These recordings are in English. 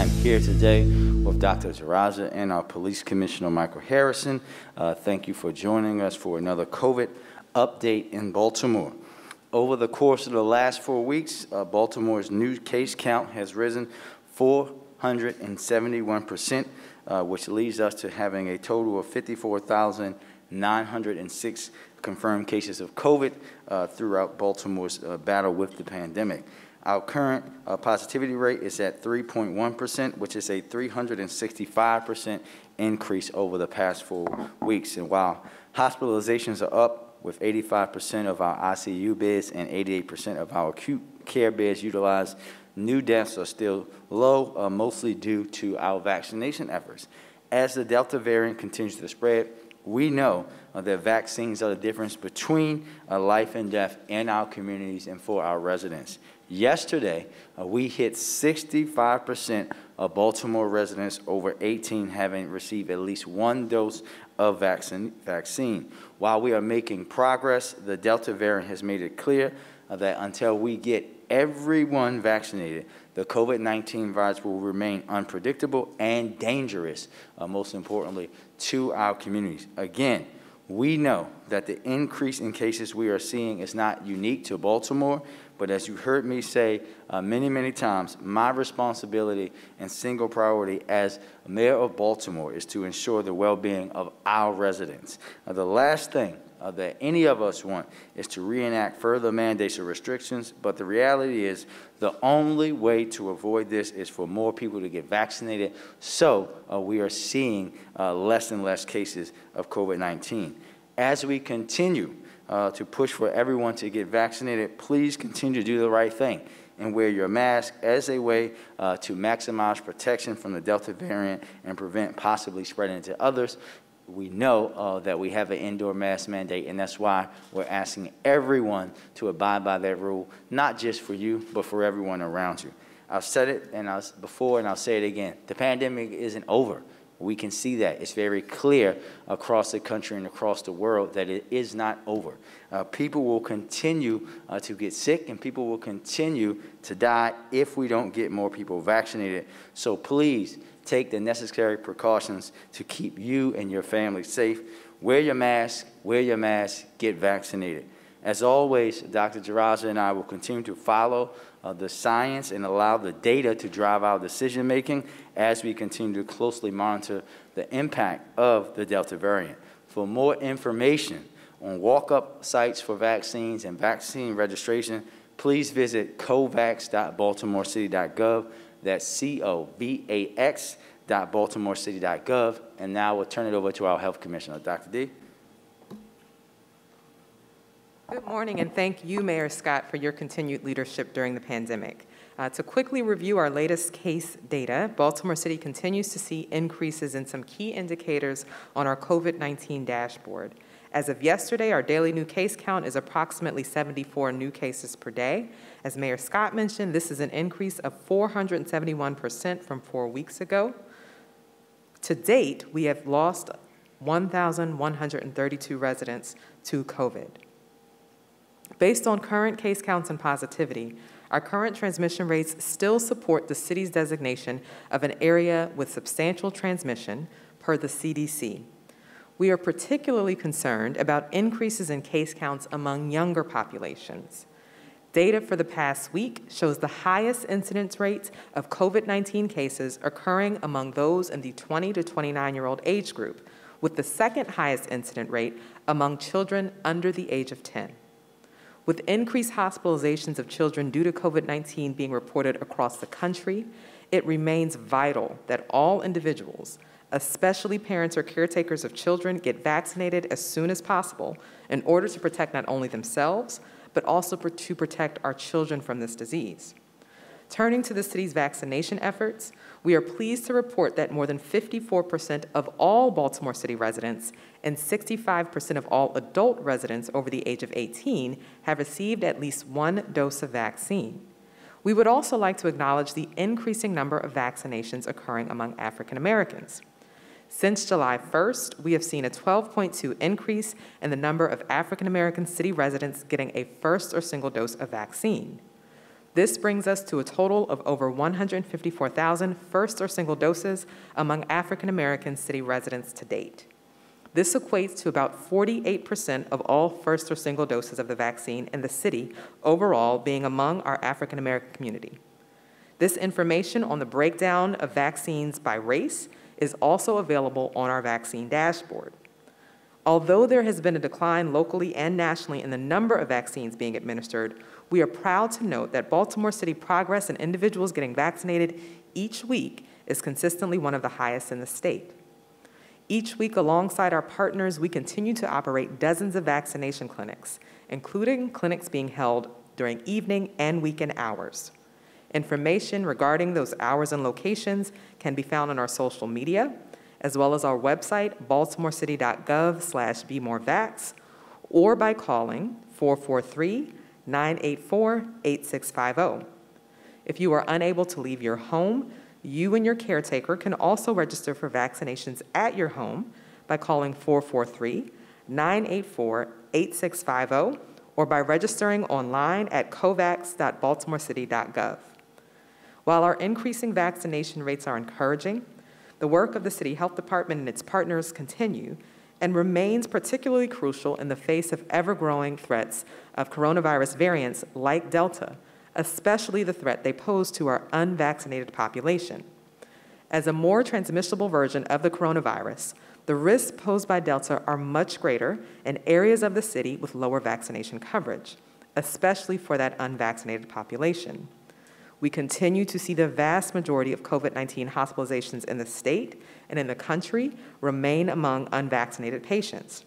I'm here today with Dr. Dzirasa and our Police Commissioner Michael Harrison. Uh, thank you for joining us for another COVID update in Baltimore. Over the course of the last four weeks, uh, Baltimore's new case count has risen 471%, uh, which leads us to having a total of 54,906 confirmed cases of COVID uh, throughout Baltimore's uh, battle with the pandemic. Our current uh, positivity rate is at 3.1%, which is a 365% increase over the past four weeks. And while hospitalizations are up with 85% of our ICU beds and 88% of our acute care beds utilized, new deaths are still low, uh, mostly due to our vaccination efforts. As the Delta variant continues to spread, we know uh, that vaccines are the difference between uh, life and death in our communities and for our residents. Yesterday, uh, we hit 65% of Baltimore residents over 18 having received at least one dose of vaccine. vaccine. While we are making progress, the Delta variant has made it clear uh, that until we get everyone vaccinated, the COVID-19 virus will remain unpredictable and dangerous, uh, most importantly, to our communities. Again, we know that the increase in cases we are seeing is not unique to Baltimore, but as you heard me say uh, many, many times, my responsibility and single priority as mayor of Baltimore is to ensure the well-being of our residents. Uh, the last thing uh, that any of us want is to reenact further mandates or restrictions, but the reality is the only way to avoid this is for more people to get vaccinated, so uh, we are seeing uh, less and less cases of COVID-19. As we continue uh, to push for everyone to get vaccinated, please continue to do the right thing and wear your mask as a way uh, to maximize protection from the Delta variant and prevent possibly spreading it to others. We know uh, that we have an indoor mask mandate, and that's why we're asking everyone to abide by that rule, not just for you, but for everyone around you. I've said it and I before, and I'll say it again. The pandemic isn't over. We can see that. It's very clear across the country and across the world that it is not over. Uh, people will continue uh, to get sick and people will continue to die if we don't get more people vaccinated. So please take the necessary precautions to keep you and your family safe. Wear your mask, wear your mask, get vaccinated. As always, Dr. Dzirasa and I will continue to follow uh, the science and allow the data to drive our decision making as we continue to closely monitor the impact of the Delta variant. For more information on walk-up sites for vaccines and vaccine registration, please visit covax.baltimorecity.gov. That's C-O-V-A-X baltimorecity.gov. And now we'll turn it over to our health commissioner, Dr. D. Good morning, and thank you, Mayor Scott, for your continued leadership during the pandemic. Uh, to quickly review our latest case data, Baltimore City continues to see increases in some key indicators on our COVID-19 dashboard. As of yesterday, our daily new case count is approximately 74 new cases per day. As Mayor Scott mentioned, this is an increase of 471% from four weeks ago. To date, we have lost 1,132 residents to COVID. Based on current case counts and positivity, our current transmission rates still support the city's designation of an area with substantial transmission per the CDC. We are particularly concerned about increases in case counts among younger populations. Data for the past week shows the highest incidence rates of COVID-19 cases occurring among those in the 20 to 29 year old age group, with the second highest incident rate among children under the age of 10. With increased hospitalizations of children due to COVID-19 being reported across the country, it remains vital that all individuals, especially parents or caretakers of children, get vaccinated as soon as possible in order to protect not only themselves, but also to protect our children from this disease. Turning to the city's vaccination efforts, we are pleased to report that more than 54% of all Baltimore City residents and 65% of all adult residents over the age of 18 have received at least one dose of vaccine. We would also like to acknowledge the increasing number of vaccinations occurring among African Americans. Since July 1st, we have seen a 12.2 increase in the number of African American city residents getting a first or single dose of vaccine. This brings us to a total of over 154,000 first or single doses among African American city residents to date. This equates to about 48% of all first or single doses of the vaccine in the city overall being among our African American community. This information on the breakdown of vaccines by race is also available on our vaccine dashboard. Although there has been a decline locally and nationally in the number of vaccines being administered, we are proud to note that Baltimore City progress in individuals getting vaccinated each week is consistently one of the highest in the state. Each week, alongside our partners, we continue to operate dozens of vaccination clinics, including clinics being held during evening and weekend hours. Information regarding those hours and locations can be found on our social media, as well as our website, baltimorecity.gov slash bemorevax, or by calling 443-984-8650. If you are unable to leave your home, you and your caretaker can also register for vaccinations at your home by calling 443-984-8650 or by registering online at covax.baltimorecity.gov. While our increasing vaccination rates are encouraging, the work of the City Health Department and its partners continue and remains particularly crucial in the face of ever-growing threats of coronavirus variants like Delta, especially the threat they pose to our unvaccinated population. As a more transmissible version of the coronavirus, the risks posed by Delta are much greater in areas of the city with lower vaccination coverage, especially for that unvaccinated population. We continue to see the vast majority of COVID 19 hospitalizations in the state and in the country remain among unvaccinated patients.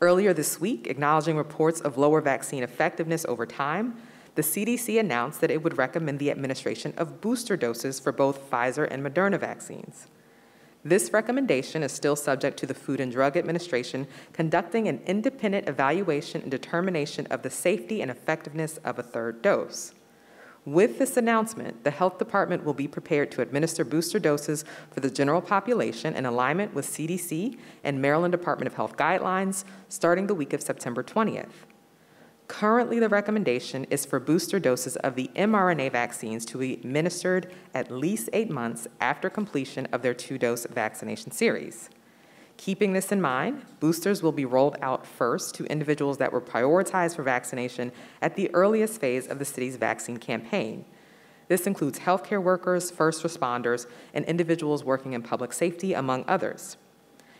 Earlier this week, acknowledging reports of lower vaccine effectiveness over time, the CDC announced that it would recommend the administration of booster doses for both Pfizer and Moderna vaccines. This recommendation is still subject to the Food and Drug Administration conducting an independent evaluation and determination of the safety and effectiveness of a third dose. With this announcement, the Health Department will be prepared to administer booster doses for the general population in alignment with CDC and Maryland Department of Health guidelines starting the week of September 20th. Currently, the recommendation is for booster doses of the mRNA vaccines to be administered at least eight months after completion of their two dose vaccination series. Keeping this in mind, boosters will be rolled out first to individuals that were prioritized for vaccination at the earliest phase of the city's vaccine campaign. This includes healthcare workers, first responders, and individuals working in public safety, among others.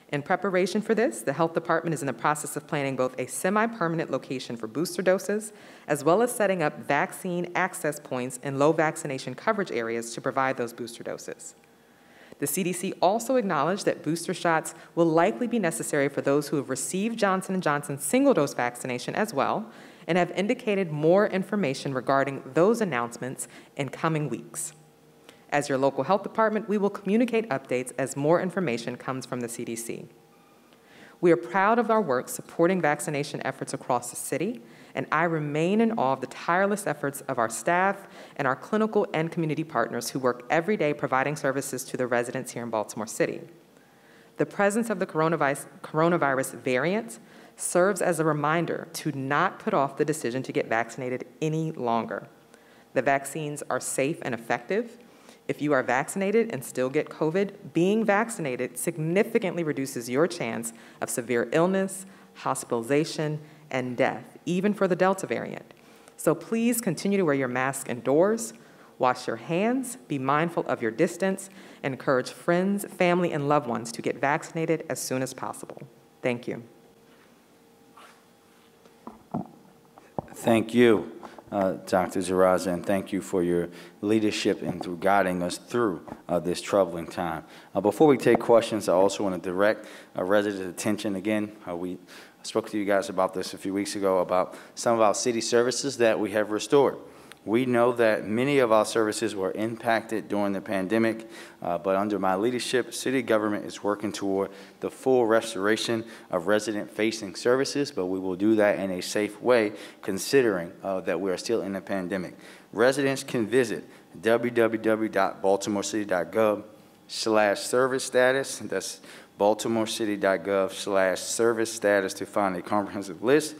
In preparation for this, the Health Department is in the process of planning both a semi permanent location for booster doses, as well as setting up vaccine access points in low vaccination coverage areas to provide those booster doses. The CDC also acknowledged that booster shots will likely be necessary for those who have received Johnson & Johnson's single-dose vaccination as well, and have indicated more information regarding those announcements in coming weeks. As your local health department, we will communicate updates as more information comes from the CDC. We are proud of our work supporting vaccination efforts across the city and I remain in awe of the tireless efforts of our staff and our clinical and community partners who work every day providing services to the residents here in Baltimore City. The presence of the coronavirus, coronavirus variant serves as a reminder to not put off the decision to get vaccinated any longer. The vaccines are safe and effective. If you are vaccinated and still get COVID, being vaccinated significantly reduces your chance of severe illness, hospitalization, and death, even for the Delta variant. So please continue to wear your mask indoors, wash your hands, be mindful of your distance, and encourage friends, family, and loved ones to get vaccinated as soon as possible. Thank you. Thank you, uh, Dr. Dzirasa, and thank you for your leadership and through guiding us through uh, this troubling time. Uh, before we take questions, I also want to direct uh, resident attention again. We I spoke to you guys about this a few weeks ago about some of our city services that we have restored. We know that many of our services were impacted during the pandemic, uh, but under my leadership, city government is working toward the full restoration of resident-facing services, but we will do that in a safe way, considering uh, that we are still in a pandemic. Residents can visit www.baltimorecity.gov slash service status. That's baltimorecity.gov slash service status to find a comprehensive list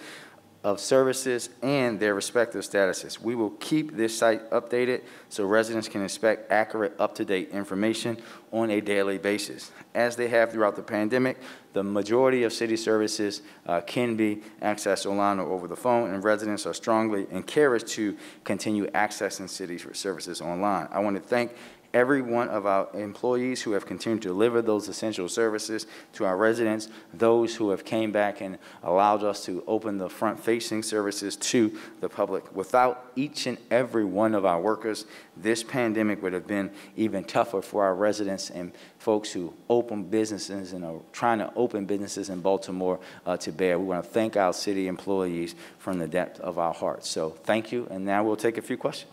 of services and their respective statuses. We will keep this site updated so residents can expect accurate, up-to-date information on a daily basis. As they have throughout the pandemic, the majority of city services uh, can be accessed online or over the phone, and residents are strongly encouraged to continue accessing city services online. I want to thank every one of our employees who have continued to deliver those essential services to our residents, those who have came back and allowed us to open the front-facing services to the public. Without each and every one of our workers, this pandemic would have been even tougher for our residents and folks who open businesses and are trying to open businesses in Baltimore uh, to bear. We want to thank our city employees from the depth of our hearts. So thank you, and now we'll take a few questions.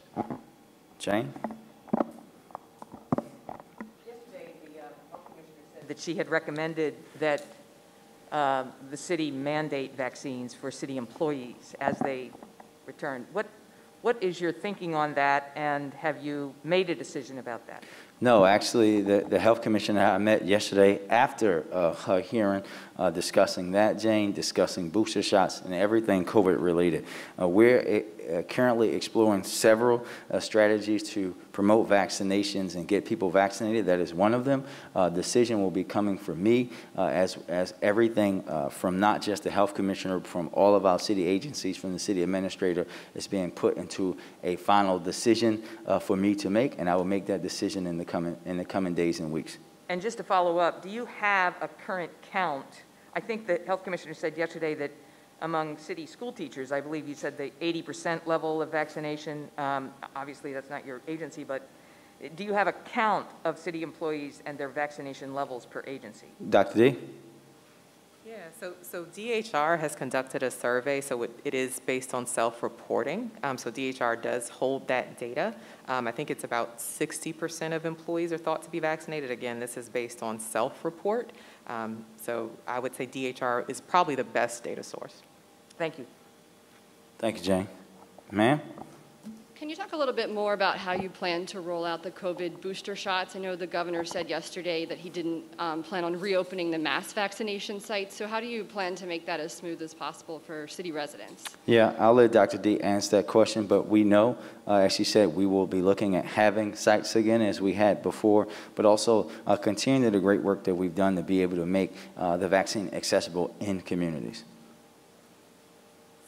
Jane? That she had recommended that uh, the city mandate vaccines for city employees as they return. What, what is your thinking on that, and have you made a decision about that? No, actually, the, the Health Commissioner I met yesterday after uh, her hearing uh, discussing that, Jane, discussing booster shots and everything COVID-related. Uh, we're uh, currently exploring several uh, strategies to promote vaccinations and get people vaccinated. That is one of them. Uh, decision will be coming from me uh, as, as everything uh, from not just the Health Commissioner, from all of our city agencies, from the city administrator is being put into a final decision uh, for me to make, and I will make that decision in the coming, in the coming days and weeks. And just to follow up, do you have a current count I think the health commissioner said yesterday that among city school teachers, I believe you said the 80% level of vaccination. Um, obviously, that's not your agency, but do you have a count of city employees and their vaccination levels per agency? Dr. D? Yeah, so, so DHR has conducted a survey, so it, it is based on self-reporting. Um, so DHR does hold that data. Um, I think it's about 60% of employees are thought to be vaccinated. Again, this is based on self-report. Um, so I would say DHR is probably the best data source. Thank you. Thank you, Jane. Ma'am? Can you talk a little bit more about how you plan to roll out the COVID booster shots? I know the governor said yesterday that he didn't um, plan on reopening the mass vaccination sites. So, how do you plan to make that as smooth as possible for city residents? Yeah, I'll let Dr. D answer that question, but we know, uh, as she said, we will be looking at having sites again as we had before, but also uh, continuing the great work that we've done to be able to make uh, the vaccine accessible in communities.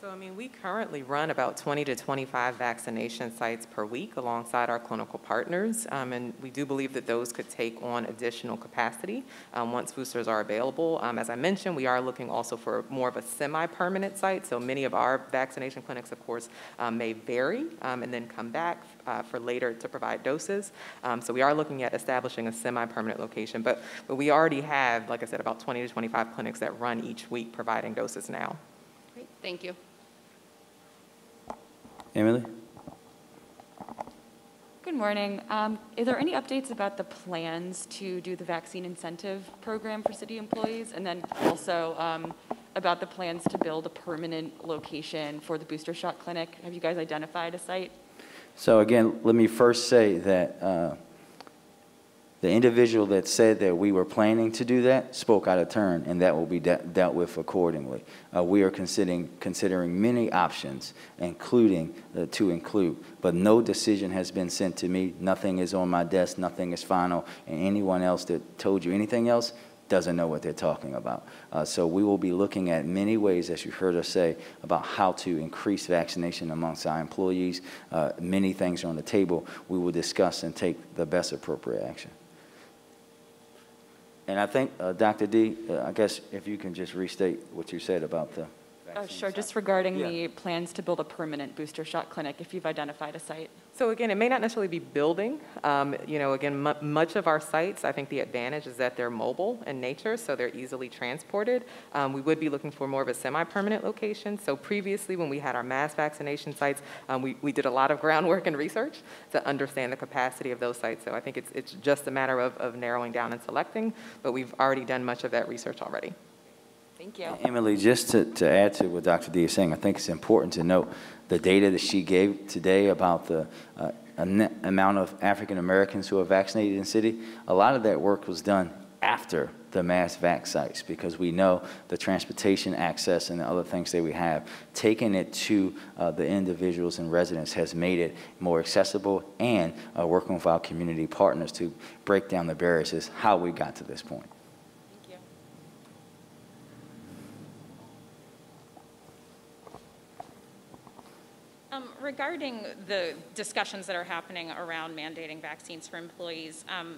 So, I mean, we currently run about 20 to 25 vaccination sites per week alongside our clinical partners, um, and we do believe that those could take on additional capacity um, once boosters are available. Um, as I mentioned, we are looking also for more of a semi-permanent site, so many of our vaccination clinics, of course, um, may vary um, and then come back uh, for later to provide doses. Um, so we are looking at establishing a semi-permanent location, but, but we already have, like I said, about 20 to 25 clinics that run each week providing doses now. Great, thank you. Emily? Good morning. Um, are there any updates about the plans to do the vaccine incentive program for city employees? And then also um, about the plans to build a permanent location for the booster shot clinic? Have you guys identified a site? So again, let me first say that uh, the individual that said that we were planning to do that spoke out of turn, and that will be de dealt with accordingly. Uh, we are considering, considering many options, including uh, to include, but no decision has been sent to me. Nothing is on my desk. Nothing is final. And anyone else that told you anything else doesn't know what they're talking about. Uh, so we will be looking at many ways, as you heard us say, about how to increase vaccination amongst our employees. Uh, many things are on the table. We will discuss and take the best appropriate action. And I think, uh, Dr. D, uh, I guess if you can just restate what you said about the Oh, sure. Just regarding Yeah. the plans to build a permanent booster shot clinic, if you've identified a site. So again, it may not necessarily be building. Um, you know, again, mu much of our sites, I think the advantage is that they're mobile in nature, so they're easily transported. Um, we would be looking for more of a semi-permanent location. So previously, when we had our mass vaccination sites, um, we, we did a lot of groundwork and research to understand the capacity of those sites. So I think it's, it's just a matter of, of narrowing down and selecting, but we've already done much of that research already. Thank you. Emily, just to, to add to what Dr. D is saying, I think it's important to note the data that she gave today about the uh, amount of African Americans who are vaccinated in the city. A lot of that work was done after the mass vac sites because we know the transportation access and the other things that we have, taking it to uh, the individuals and residents has made it more accessible and uh, working with our community partners to break down the barriers is how we got to this point. Thank you. Um, Regarding the discussions that are happening around mandating vaccines for employees, um,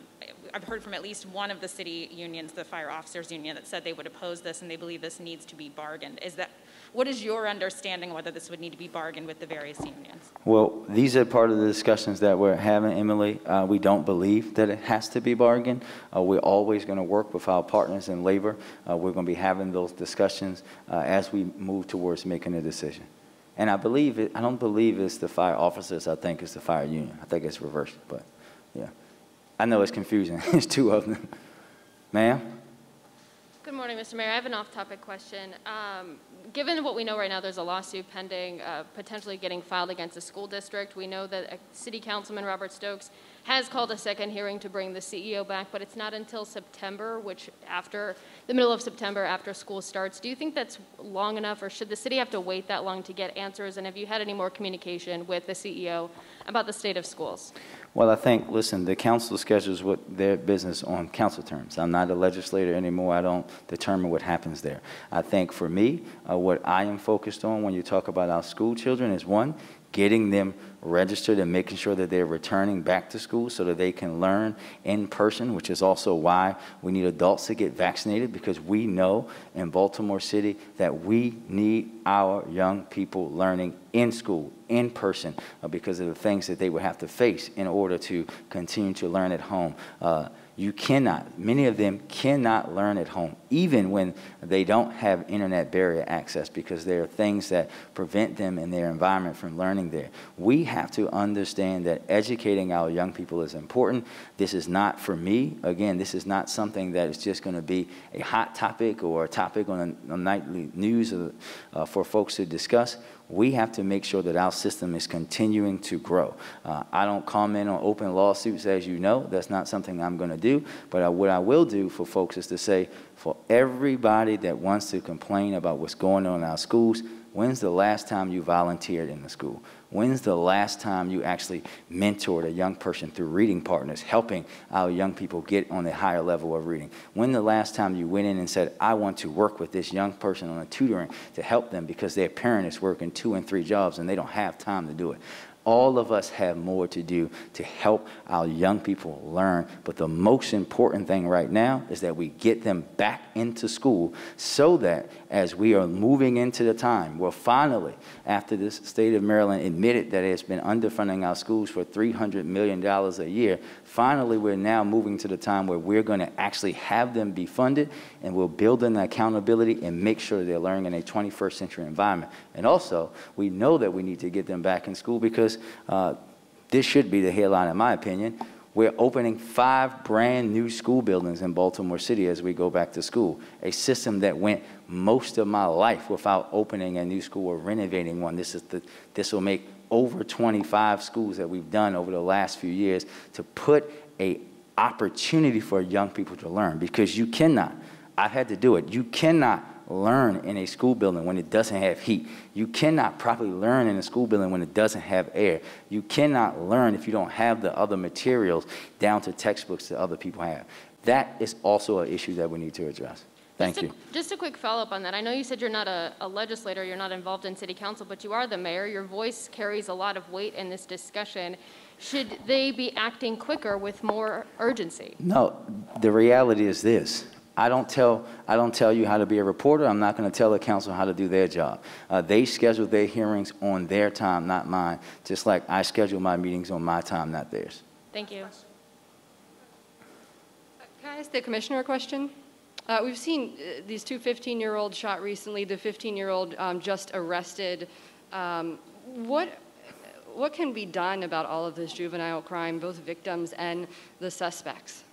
I've heard from at least one of the city unions, the Fire Officers Union, that said they would oppose this and they believe this needs to be bargained. Is that, what is your understanding whether this would need to be bargained with the various unions? Well, these are part of the discussions that we're having, Emily. Uh, we don't believe that it has to be bargained. Uh, we're always going to work with our partners in labor. Uh, we're going to be having those discussions uh, as we move towards making a decision. And I believe it, I don't believe it's the fire officers, I think it's the fire union. I think it's reversed, but yeah. I know it's confusing. It's two of them. Ma'am? Good morning, Mr. Mayor. I have an off-topic question. Um, Given what we know right now, there's a lawsuit pending, uh, potentially getting filed against a school district. We know that uh, City Councilman Robert Stokes has called a second hearing to bring the CEO back, but it's not until September, which after, the middle of September, after school starts. Do you think that's long enough, or should the city have to wait that long to get answers? And have you had any more communication with the CEO about the state of schools? Well, I think, listen, the council schedules what their business on council terms. I'm not a legislator anymore. I don't determine what happens there. I think for me, uh, what I am focused on when you talk about our school children is one, getting them registered and making sure that they're returning back to school so that they can learn in person, which is also why we need adults to get vaccinated because we know in Baltimore City that we need our young people learning in school, in person, uh, because of the things that they would have to face in order to continue to learn at home. Uh, you cannot, many of them cannot learn at home, even when they don't have internet barrier access, because there are things that prevent them in their environment from learning there. We have to understand that educating our young people is important. This is not for me. Again, this is not something that is just going to be a hot topic or a topic on a, nightly news uh, for folks to discuss we have to make sure that our system is continuing to grow. Uh, I don't comment on open lawsuits, as you know. That's not something I'm going to do. But I, what I will do for folks is to say, for everybody that wants to complain about what's going on in our schools, when's the last time you volunteered in the school? When's the last time you actually mentored a young person through reading partners, helping our young people get on a higher level of reading? When the last time you went in and said, I want to work with this young person on a tutoring to help them because their parent is working two and three jobs and they don't have time to do it? all of us have more to do to help our young people learn. But the most important thing right now is that we get them back into school so that as we are moving into the time where finally, after the state of Maryland admitted that it's been underfunding our schools for $300 million a year, finally we're now moving to the time where we're going to actually have them be funded and we'll build in accountability and make sure they're learning in a 21st century environment. And also, we know that we need to get them back in school because uh, this should be the headline, in my opinion. We're opening five brand new school buildings in Baltimore City as we go back to school. A system that went most of my life without opening a new school or renovating one. This, is the, this will make over 25 schools that we've done over the last few years to put a opportunity for young people to learn because you cannot, I've had to do it, you cannot learn in a school building when it doesn't have heat. You cannot properly learn in a school building when it doesn't have air. You cannot learn if you don't have the other materials down to textbooks that other people have. That is also an issue that we need to address. Thank just you. A, just a quick follow-up on that. I know you said you're not a, a, legislator, you're not involved in city council, but you are the mayor. Your voice carries a lot of weight in this discussion. Should they be acting quicker with more urgency? No, the reality is this. I don't tell I don't tell you how to be a reporter. I'm not going to tell the council how to do their job. Uh, they schedule their hearings on their time, not mine. Just like I schedule my meetings on my time, not theirs. Thank you. Can I ask the commissioner a question? Uh, we've seen uh, these two 15-year-olds shot recently. The 15-year-old um, just arrested. Um, what what can be done about all of this juvenile crime, both victims and the suspects?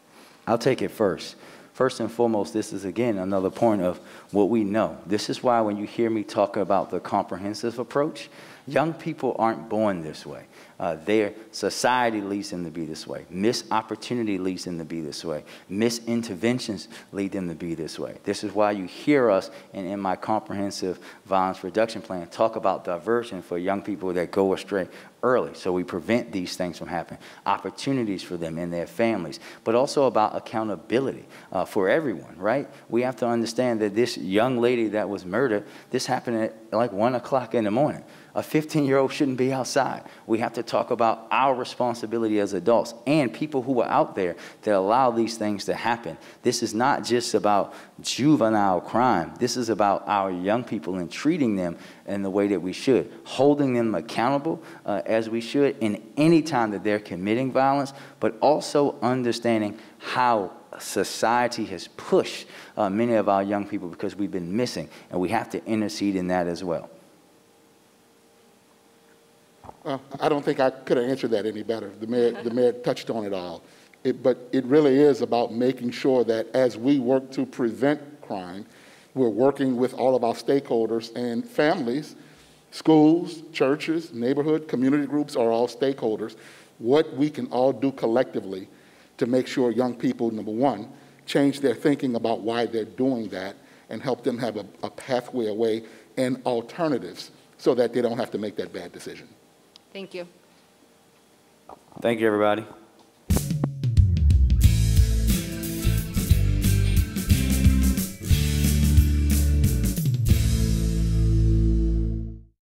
I'll take it first. First and foremost, this is again another point of what we know. This is why when you hear me talk about the comprehensive approach, Young people aren't born this way. Uh, their society leads them to be this way. Missed opportunity leads them to be this way. Missed interventions lead them to be this way. This is why you hear us, and in my comprehensive violence reduction plan, talk about diversion for young people that go astray early so we prevent these things from happening opportunities for them and their families but also about accountability uh, for everyone right we have to understand that this young lady that was murdered this happened at like 1 o'clock in the morning a 15 year old shouldn't be outside. We have to talk about our responsibility as adults and people who are out there that allow these things to happen. This is not just about juvenile crime, this is about our young people and treating them in the way that we should, holding them accountable uh, as we should in any time that they're committing violence, but also understanding how society has pushed uh, many of our young people because we've been missing, and we have to intercede in that as well. Uh, I don't think I could have answered that any better. The mayor, the mayor touched on it all. It, but it really is about making sure that as we work to prevent crime, we're working with all of our stakeholders and families, schools, churches, neighborhood, community groups are all stakeholders. What we can all do collectively to make sure young people, number one, change their thinking about why they're doing that and help them have a, a pathway away and alternatives so that they don't have to make that bad decision. Thank you. Thank you, everybody.